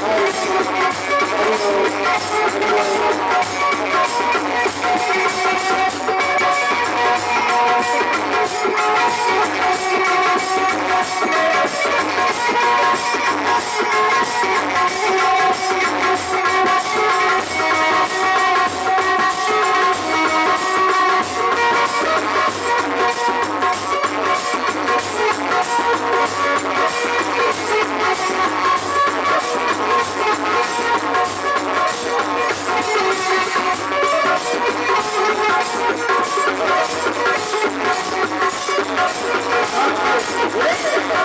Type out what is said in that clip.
Thank you. Listen!